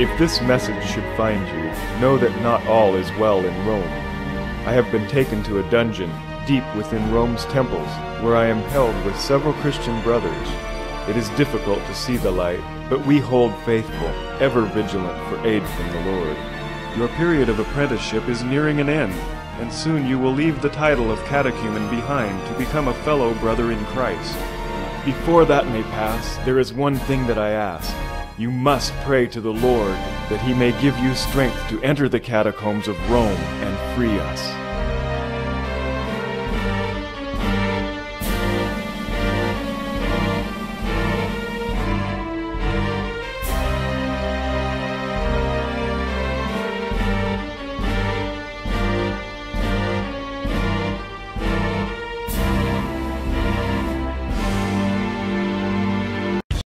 If this message should find you, know that not all is well in Rome. I have been taken to a dungeon deep within Rome's temples, where I am held with several Christian brothers. It is difficult to see the light, but we hold faithful, ever vigilant for aid from the Lord. Your period of apprenticeship is nearing an end, and soon you will leave the title of catechumen behind to become a fellow brother in Christ. Before that may pass, there is one thing that I ask. You must pray to the Lord that he may give you strength to enter the catacombs of Rome and free us.